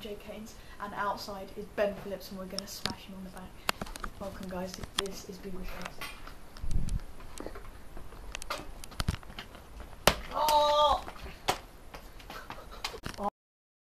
Jake Haynes, and outside is Ben Phillips, and we're going to smash him on the back. Welcome, guys. This is Big Shows.